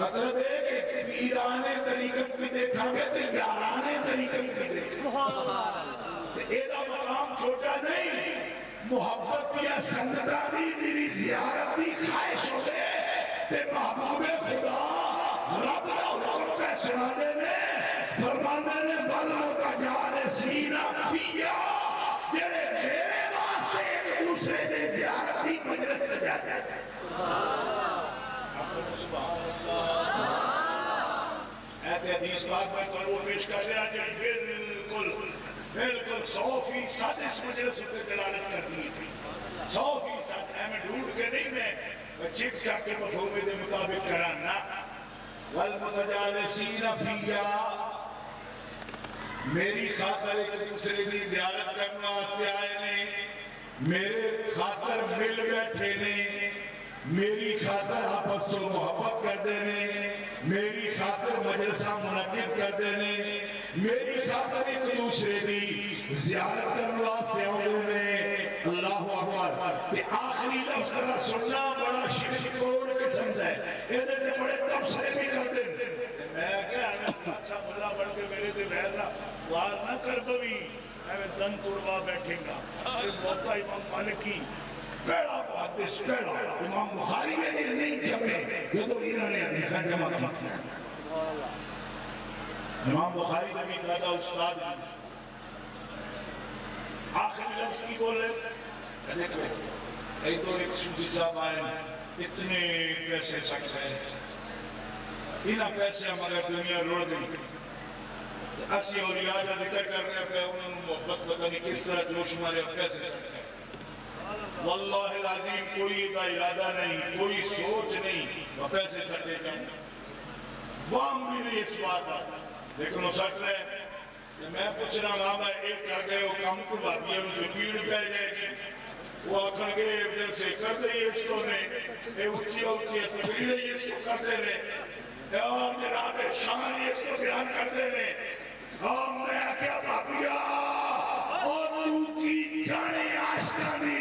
मतलब है कि वीराने तरीकत भी देखांगे तो याराने तरीकत भी देखेंगे एदा मकाम छोटा नहीं मोहब्बत दिया संगता दी मेरी जियारत की ख्वाहिश हो। ते महबूबे खुदा रब दा हुक्म पे सुनाने ने फरमाने ने बल होता जा रे सीना पिया जेड़े मेरे वास्ते एक दूसरे दे जियारत दी मजलिस सजा जाते तो मेरी खातर एक दूसरे की जियारत करने आए ने, मेरे खातर मिल बैठे ने। मेरी खातर आपस में मोहब्बत करते ने मेरी खातर मजलसा मुनद करते ने मेरी खातर एक दूसरे की जियारत करने वास्ते आते ने अल्लाह अकबर ते आखिरी लफ्ज जरा सुनना बड़ा शिरक तोड़ किस्म है ਇਹਦੇ ਤੇ ਬੜੇ ਤਬਸਰੇ ਵੀ ਕਰਦੇ ਨੇ ਤੇ ਮੈਂ ਕਿਹਾ ਅੱਛਾ ਮੁੱਲਾ ਬਣ ਕੇ ਮੇਰੇ ਤੇ ਵੈਰ ਨਾ वार ना कर बवी ਐਵੇਂ ਦੰਦ ਤੁੜਵਾ ਬੈਠੇਗਾ ਇਹ ਮੌਕਾ ਇਮਾਮ ਮਾਲਿਕ पहला आदेश पहला इमाम बुखारी ने निर्णय किया जो तो इन्होंने हदीसा जमा की इमाम बुखारी का भी दादा उस्ताद आखिरी लफ्ज की बोले देखो ये तो एक सूफी साहब आए इतने पैसे सख्त है इन पैसे हमारे दुनिया रोड़ गई असी और याद ज़िक्र कर रहे पे उन्होंने मोहब्बत पता नहीं किस तरह जोश मारे पैसे सख्त है वल्लाह वल्लाजीम कोई का इरादा नहीं, कोई सोच नहीं। वह पैसे सटे कम वाम भी नहीं इस बात का। लेकिन वो सच रहे मैं पूछना माँ मैं एक कर गए, वो कम को बाकी जो पीड़ पै जाएगी। वो आखन गए जब से कर दे इसको ने। ये ऊँची ऊँची तकरीर इसको करते ने। और जनाब शान ये इसको बयान करते ने। और मैं क्या भाभी हाँ। और तू की जाने आशका दी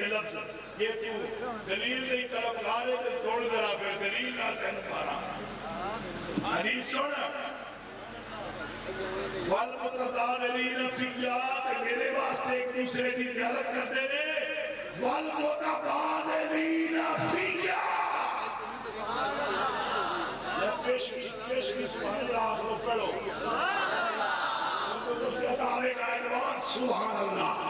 दे लफ्ज ये तू दलील नहीं तरफ़ ला दे ते छोड़ दरा पे दलील ना तेन मारा हदीस सुन वल मुतजालिन फिया ते मेरे वास्ते एक दूसरे की जियारत करते ने वल मुतबालिन फिया या पेश पेश की सुभान अल्लाह आप लोग पढ़ो सुभान अल्लाह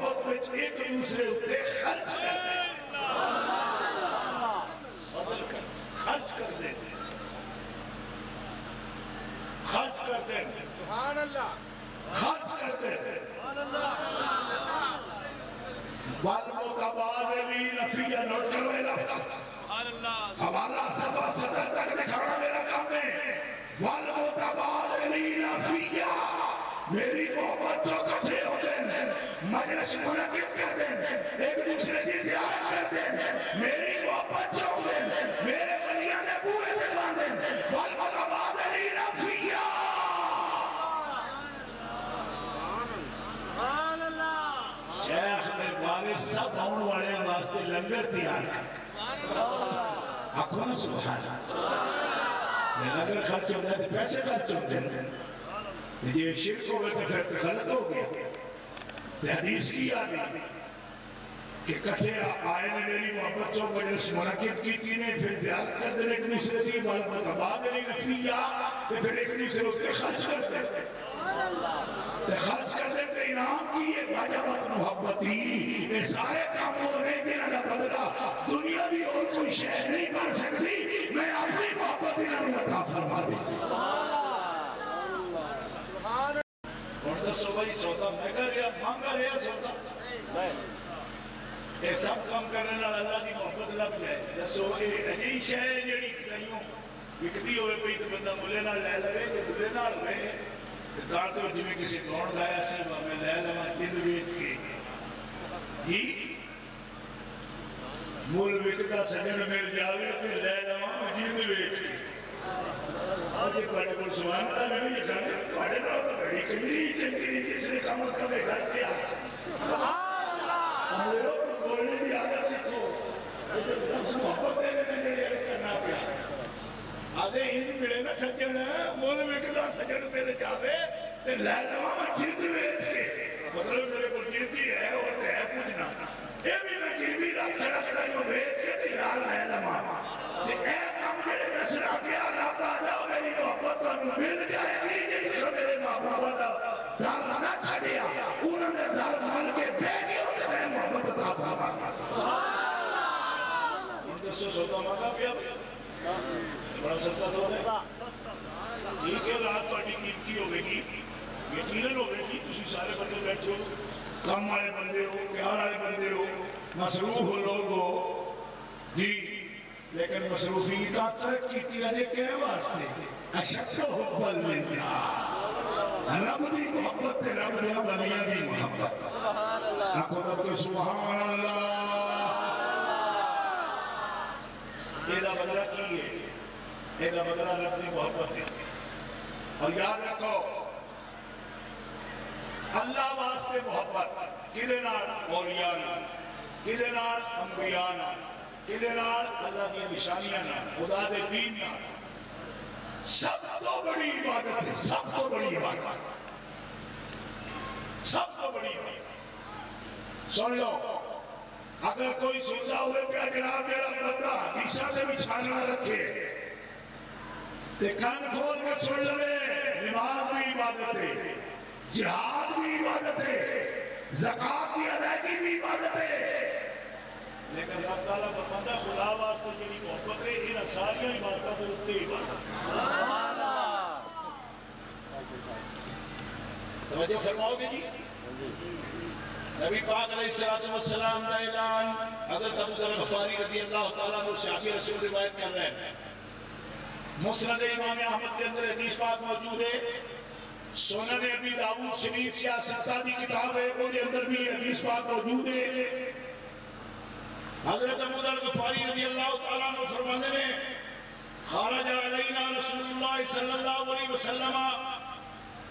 मोहब्बत में एक दूसरे उत्ते खर्च कर खर्च कर खर्च कर खर्च कर का बाद भी नोट हमारा सफ़ा सदर तक दिखाना तैयार खर्च होता है तो पैसे खर्च होते हैं। ये शिरक हो गया तो फिर तो गलत हो गया हदीस की गई कि कट्ठे आए ने मेरी मोहब्बत चो मजलिस मुनकिद की थी ने फिर जियारत कर देने एक दूसरे की बात मुतबाद नहीं नफिया तो फिर एक दूसरे उसके खर्च करते खर्च इनाम की ये वाजबत मोहब्बती ये सारे कामों ने देना का बदला दुनिया भी और कोई शय नहीं। बन सकती मैं अपनी मोहब्बत इन्होंने अता फरमा दी और दसो भाई सौदा मैं कर रहा मांगा रहा सौदा ये सब काम करने नाल अल्लाह की मोहब्बत लग जाए ये अजी शय जेड़ी कईयों विकती होवे कोई तो बंदा मुल्ले नाल ले लवे जे मुल्ले नाल होवे ਰਿਕਾਰਡ ਤੋਂ ਜਿਵੇਂ ਕਿਸੇ ਕੌਣ ਲਾਇਆ ਸੀ ਮੈਂ ਲੈ ਲਵਾਂ ਚਿੰਦ ਵੇਚ ਕੇ ਜੀ ਮੁੱਲ ਵਿਕਦਾ ਸੱਜਣ ਮਿਲ ਜਾਵੇ ਤੇ ਲੈ ਲਵਾਂ ਮੈਂ ਜਿੰਦ ਵੇਚ ਕੇ ਅੱਜ ਤੁਹਾਡੇ ਕੋਲ ਸਵਾਲ ਤਾਂ ਮੈਨੂੰ ਇਹ ਜਾਣੇ ਤੁਹਾਡੇ ਨਾਲ ਤਾਂ ਬੜੀ ਕਮੀਰੀ ਚੰਗੀ ਨਹੀਂ ਜਿਸ ਨੇ ਕੰਮ ਕਰੇ ਕਰਕੇ ਆ ਸੁਭਾਨ ਅੱਲਾਹ ਹਮਲੇ ਨੂੰ ਬੋਲਣੇ ਦੀ ਆਦਤ ਸਿੱਖੋ ਮੁਹੱਬਤ ਦੇ ಅದೇ ಇನ್ ಬೆಳೆನ ಸಜ್ಜನ ಮೂಲ ಬೇಕಾದ ಸಜ್ಜನ ಮೇಲೆ ಜಾವೆ लावा मैं जिद बेच के। मतलब मेरे को गिरती है और है कुछ ना। ये भी मैं गिरवी रख खड़ा खड़ा जो बेच के तो यार ले लवा। ते ए काम जेड़े नसरा प्यार रब आदा मेरी मोहब्बत तनु मिल जाएगी जे सो मेरे महबूबा दा दर ना छड़िया, उन्होंने दे दर मान के बैठ गए और मैं मोहब्बत अता फरमा सुभान अल्लाह दसो सोता तो माता प्यार ਸੌਦਾ ਮਹਿੰਗਾ ਪਿਆ ਬੜਾ ਸਸਤਾ ਸੌਦਾ ਹੈ ਠੀਕ ਹੈ ਰਾਤ ਤੁਹਾਡੀ ਕੀਮਤੀ ਹੋਵੇਗੀ ਯਕੀਨਨ ਹੋਵੇਗੀ ਤੁਸੀਂ ਸਾਰੇ ਬੰਦੇ ਬੈਠੇ ਹੋ ਕੰਮ ਵਾਲੇ ਬੰਦੇ ਹੋ ਪਿਆਰ ਵਾਲੇ ਬੰਦੇ ਹੋ ਮਸਰੂਫ ਹੋ ਲੋਗ ਹੋ ਜੀ लेकिन मसरूफी का तर्क की अजे के वास्ते अशक हुब्बल मिन्ना रब दी मोहब्बत ते रब दे बलियां दी मोहब्बत आखो तब तो सुभान अल्लाह ਇਹਦਾ ਬਦਲਾ ਕੀ ਹੈ ਇਹਦਾ ਬਦਲਾ ਰੱਬ ਦੀ ਮੁਹੱਬਤ ਹੈ और याद रखो अल्लाह वास्ते मोहब्बत किदे नाल औलिया नाल किदे नाल अंबिया नाल किदे नाल अल्लाह दी निशानियां नाल खुदा दे दीन नाल सब तो बड़ी इबादत है सब तो बड़ी इबादत सब तो बड़ी इबादत सुन लो अगर कोई सोचा हुए क्या जनाब मेरा बंदा दिशा से भी छानना रखे ते कान खोल के सुन लवे नमाज़ भी इबादत है। जिहाद भी इबादत है। जक़ात की अदायगी भी इबादत है। लेकिन अल्लाह ताला फरमाता खुदा वास्ते जेडी मोहब्बत है इन सारी इबादतों के उत्ते इबादत। तवज्जो फरमाओगे जी? नबी पाक अलैहिस्सलाम का ऐलान हज़रत अबू दर गफारी रज़ी अल्लाह तआला अन्हु शाफी रसूल रिवायत कर रहे हैं। मुस्नद इमाम अहमद के अंदर हदीस पाक मौजूद है सुनन अबी दाऊद शरीफ सियासत दी किताब है उसके अंदर भी हदीस पाक मौजूद है हजरत अबू दर गफारी रजी अल्लाह तआला अन्हु फरमाते हैं खरज अलैना रसूलुल्लाह सल्लल्लाहु अलैहि वसल्लम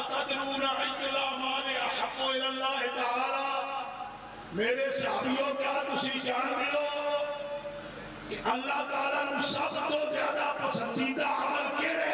अतदरून अय्युल अमाल अहब्बु इलल्लाह तआला मेरे साथियों क्या तुसी जानदे हो कि अल्लाह ताला नु सब तो ज़्यादा पसंदीदा अमल केड़े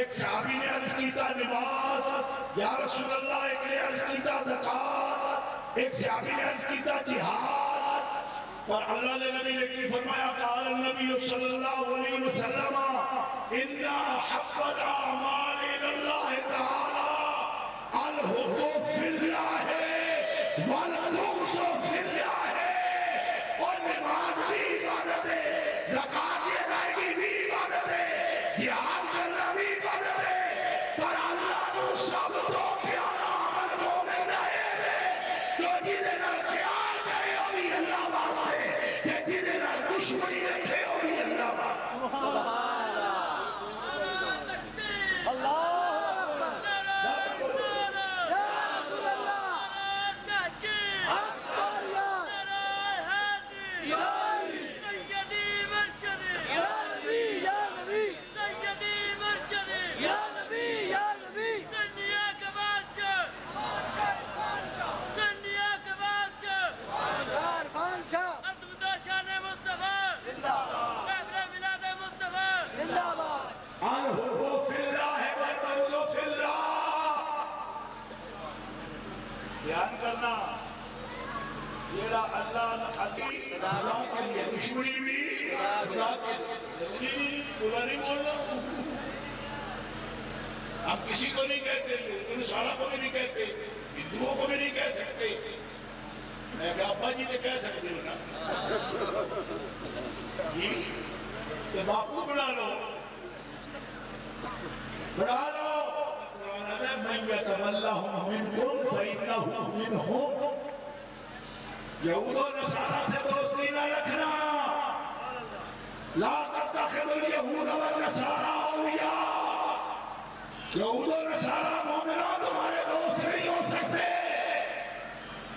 एक सहाबी ने अर्ज़ किया नमाज़, या रसूल अल्लाह एक ने अर्ज़ किया ज़कात, एक सहाबी ने अर्ज़ किया जिहाद। पर अल्लाह ने नबी ने की फरमाया, काल नबी सल्लल्लाहु अलैहि वसल्लम, इन्ना हब्बल अमाल और तो ते दुश्मनी रखे ओ अल्लाह वास्ते अल हुब्बु फिल्लाह वल बुग़्ज़ु फिल्लाह ध्यान करना जेड़ा अल्लाह अल्लाह के लिए दुश्मनी भी खुदा के ज़रूरी नहीं पूरा नहीं बोलना हम किसी को नहीं कहते, इंसानों को भी नहीं कहते, हिंदुओं को भी नहीं कह सकते। मैं अब्बा जी ने कह सकते हो ना? तो बापू बना लो। बना लो। यहूद से दोस्ती न रखना। ला तत्तखिदुल यहूद वल नसारा। यहूद नसारा मोमिनो तुम्हारे दोस्त नहीं हो सकते।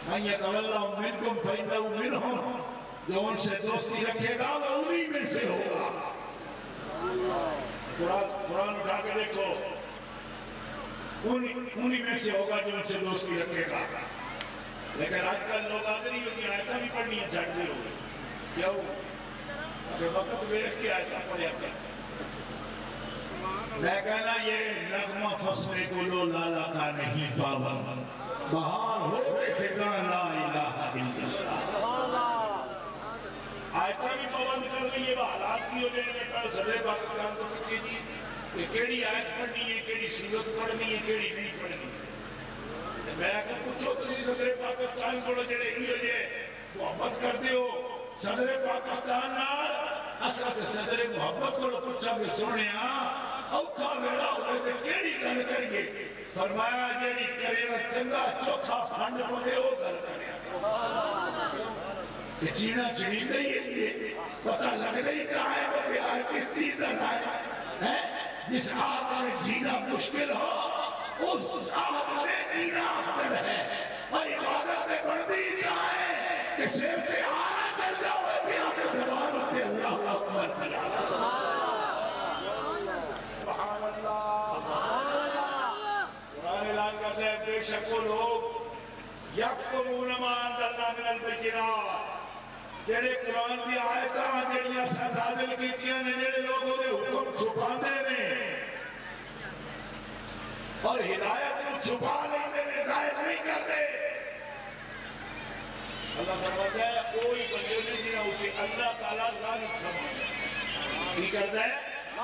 मैं यतवल्लाहु मिनकुम फइन्नहु मिनहुम जो उनसे दोस्ती रखेगा वह उन्हीं में से होगा। कुरान उठा के देखो। उन्हीं में से होगा जो उनसे दोस्ती रखेगा। लेकिन आजकल लोग आदरी की आयता भी पढ़नी है छाटते हो क्यों? वक्त वेख के आयता पढ़े अपने मैं कहना, ये नगमा फसले गुलो लाला का नहीं, पावन। बहार हो के फिजा ला इलाहा इल्लल्लाह। आयता भी पाबंद कर ली हालात की हो। जाए कल सदे पाकिस्तान तो पिछे जी कि केड़ी आयत पढ़नी है, केड़ी सूरत पढ़नी है, केड़ी नहीं पढ़नी ते मैं आख्या पूछो तुम सदरे पाकिस्तान को जेड़े इहो जे मोहब्बत करते हो? सदरे पाकिस्तान नाल? असा सदरे मोहब्बत को पूछांगे सोनिया औखा वेला होवे ते केड़ी गल करिए? फरमाया, जेड़ी करे चंगा चोखा फंड पवे ओ गल करे ये जीना चढ़ी नहीं है। ये पता लग नहीं कहा है वो प्यार, किस चीज़ का ना है? हैं? जिस आग में जीना मुश्किल हो, उस उस आग जीना अफजल है। और इबादत में बढ़ती कहा है? कि सिर्फ़ आना कर जाओ प्यार के जबान पे अल्लाह अकबर किया सुभान अल्लाह कुरान ऐलान करते हैं बेशक वो लोग यकमूनमा जेड़े कुरान दी आयतां या सजादल की चिया ने, जेड़े लोगों ने हुकुम छुपाने ने, और हिदायत को छुपा लेने ने, ज़ाहिर नहीं करते अल्लाह फरमाता है कोई बंदे ने जिना उते अल्लाह ताला जान खबर की करदा है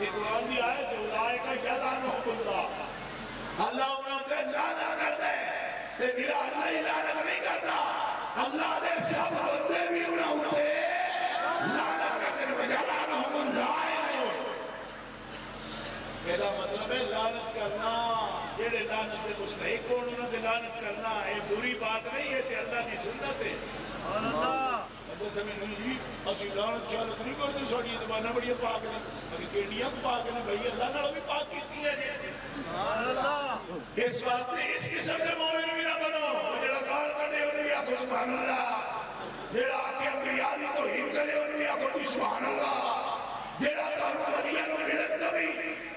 ਇੱਕ ਵਾਰ ਵੀ ਆਇਆ ਤੇ ਉਲਾਇਕਾ ਯਲਾਨੁ ਕੁੱਲਾ ਅੱਲਾ ਉਹਨਾਂ ਤੇ ਲਾਲਾ ਕਰਦਾ ਹੈ ਤੇ ਮੇਰਾ ਅੱਲਾ ਹੀ ਲਾਨਤ ਨਹੀਂ ਕਰਦਾ ਅੱਲਾ ਦੇ ਸਭ ਬੰਦੇ ਵੀ ਉਹਨਾਂ ਉੱਤੇ ਲਾਲਾ ਕਰਦੇ ਨੇ ਯਲਾਨੁ ਕੁੱਲਾ ਇਹਦਾ ਮਤਲਬ ਹੈ ਲਾਨਤ ਕਰਨਾ ਜਿਹੜੇ ਲਾਨਤ ਦੇ ਮੁਸਤਹਿਕ ਹੋਣ ਉਹਨਾਂ ਤੇ ਲਾਨਤ ਕਰਨਾ ਇਹ ਬੁਰੀ ਬਾਤ ਨਹੀਂ ਹੈ ਤੇ ਅੱਲਾ ਦੀ ਸੁਨਨਤ ਹੈ ਸੁਭਾਨ ਅੱਲਾਹ ਸਮੇਂ ਨਹੀਂ ਜੀ ਅਸੀਂ ਲਾਨਤ ਸ਼ਾਨਤ ਨਹੀਂ ਕਰਦੇ ਸਾਡੀ ਜ਼ਬਾਨਾਂ ਬੜੀਆਂ ਪਾਕ ਨੇ ਅਸੀਂ ਕਿਹੜੀਆਂ ਪਾਕ ਨੇ ਭਈ ਅੱਲਾਹ ਨਾਲ ਵੀ ਪਾਕ ਕੀਤੀਆਂ ਜੀ ਇਸ ਵਾਸਤੇ ਇਸ ਕਿਸਮ ਦੇ ਮੂਮਿਨ ਵੀ ਨਾ ਬਣੋ ਉਹ ਜਿਹੜਾ ਗਾਲ ਕੱਢੇ ਉਹਨੂੰ ਵੀ ਆਖੋ ਸੁਭਾਨ ਅੱਲਾਹ ਜਿਹੜਾ ਆਕੇ ਅੰਬੀਆ ਦੀ ਤੋਹੀਨ ਕਰੇ ਉਹਨੂੰ ਵੀ ਆਖੋ ਜੀ ਸੁਭਾਨ ਅੱਲਾਹ ਜਿਹੜਾ ਤੁਹਾਨੂੰ ਵਲੀਆਂ ਨੂੰ ਮਿਲਣ ਤੋਂ ਵੀ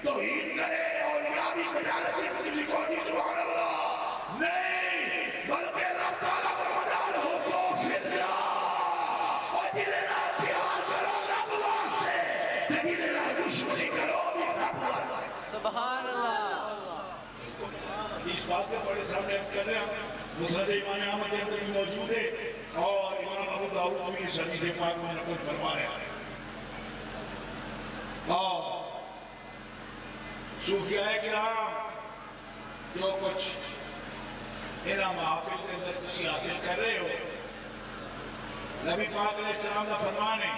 ਤੋਹੀਨ ਕਰੇ ਔਲੀਆ ਦੀ ਕਜਾਲਤ बड़े सामने अर्ज कर रहे हैं मुसरत इमाम अहमद के अंदर भी मौजूद है और इमाम अबू दाऊद भी इस हदीस पाक में नकल फरमा रहे हैं और सूफिया किराम जो कुछ इन्हें महफिल के अंदर तुम हासिल कर रहे हो नबी पाक अलैहिस्सलाम का फरमान है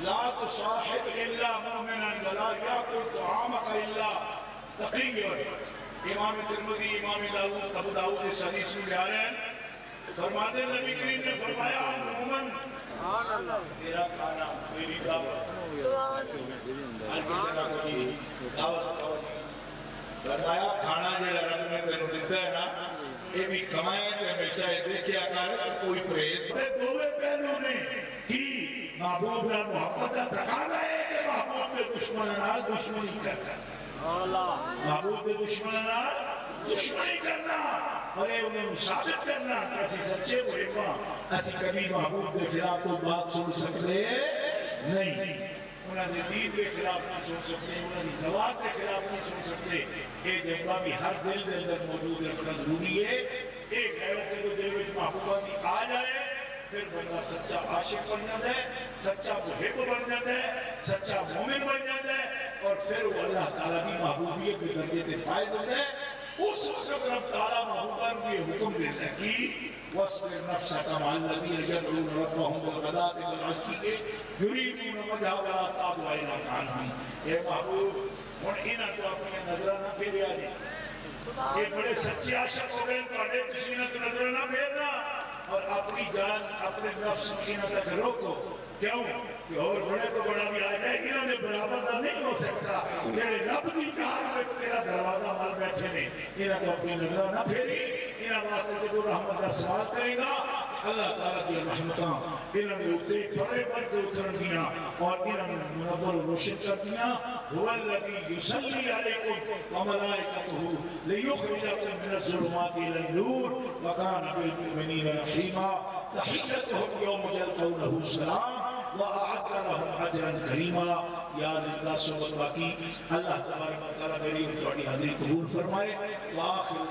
ला तो साहिब इल्ला मोमिनन, वला याकुल तआमक इल्ला। तकियन इमाम तिरमिजी, इमाम दाऊद, अबू दाऊद इस हदीस में आ रहे हैं। फरमाते नबी करीम ने फरमाया मोमिन सुभान अल्लाह तेरा खाना तेरी दावत आज किसी का कोई दावत कौन फरमाया, खाना जेड़ा रब ने तेरे दिता है ना, ये भी कमाए ते हमेशा ये देखिया कर, कोई परहेज दोवे पहलू ने, की महबूब नाल मोहब्बत का तकाजा है कि महबूब के दुश्मन नाल दुश्मनी करना महबूब के दुश्मन नाल दुश्मनी करना और उन्हें साबित करना कि असि सच्चे होए असि कभी महबूब के खिलाफ कोई बात सुन सकते नहीं उन्होंने के खिलाफ नहीं सुन सकते उन्होंने जवाब के खिलाफ नहीं सुन सकते ये जज्बा भी हर दिल के अंदर मौजूद रखना ज़रूरी है एक गैरों के तो दिल में महबूबा की आ जाए फिर बंदा सच्चा आशिक बन जाता है सच्चा मुहिब बन जाता है सच्चा मोमिन बन जाता है और फिर वो अल्लाह ताला की महबूबियत के दर्जे से फायद होता है उस वक्त रब ताला महबूबा को ये हुक्म देता है कि वस्बिर नफ्सक मअ अल्लज़ीना यदऊन रब्बहुम बिल-गदाति वल-अशी युरीदून वजहा वला तादु ऐनाका अन्हुम ए महबूब हुन इन्हां तो अपनी नजरां ना फेरिया जी ये बड़े सच्चे आशिक हो गए ਤੁਹਾਡੇ ਤੁਸੀਂ ਇਹਨਾਂ ਤੋਂ ਨਜ਼ਰ ਨਾ ਫੇਰਨਾ और अपनी जान अपने नफ्स इन्हां तक रोको क्यों कि और बड़े तो बड़ा भी आ जाए, इन्होंने बराबर का नहीं हो सकता। जेड़े रब की कार में तेरा दरवाज़ा मार बैठे ने इन्हां तो अपनी नज़र ना फेरी। इन्हां वास्ते जो रहमत का सवाल करेगा। अल्लाह ताला दी रहमतां इन्हां दे उत्ते थोड़े पर के उतरन दियाँ और इन्हां नु मुनव्वर रोशन कर दियाँ। हुवल्लज़ी युसल्ली अलैकुम व मलाइकतुहु लियुखरिजकुम मिन ज़ुलुमाति इला नूर व काना बिल मुमिनीना रहीमा। तहियतुहुम यौम मेरी हाजिरी कबूल फरमाए व आखिर